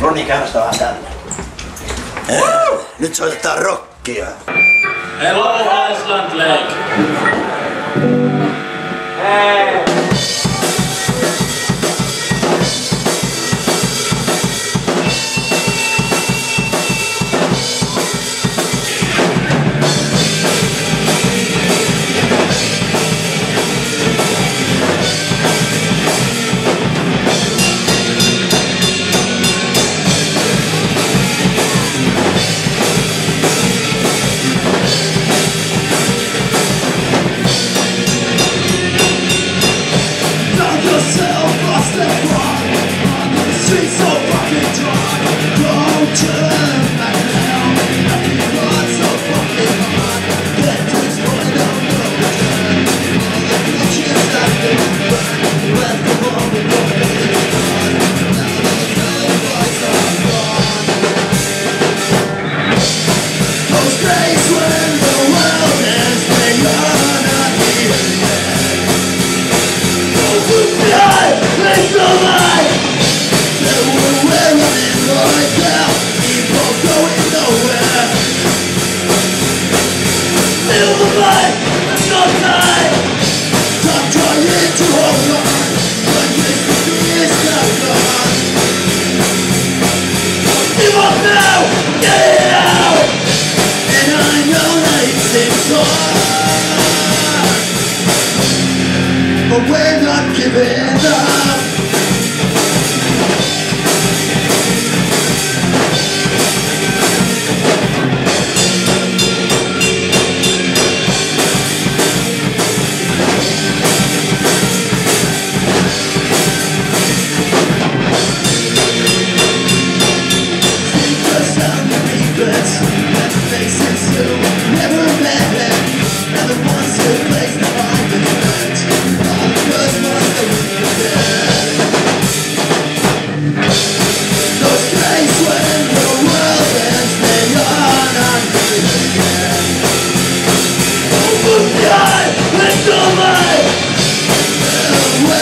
No niin, vähän tänne. Nyt soitetaan rockia. Hello Iceland Lake! Hey! we're not giving up.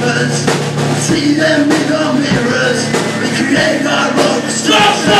See them become mirrors We create our own destruction.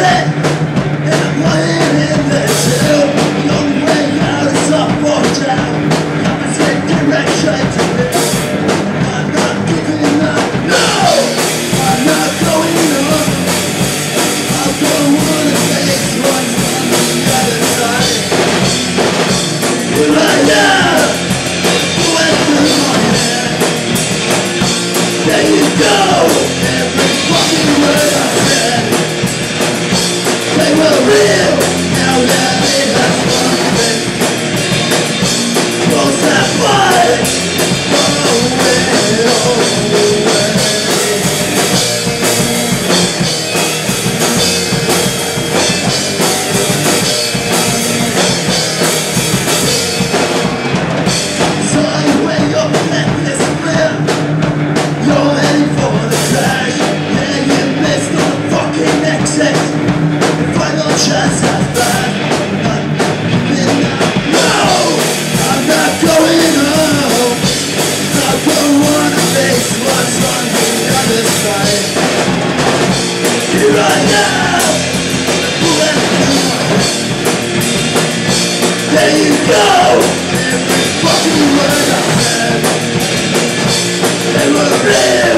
shit Christ.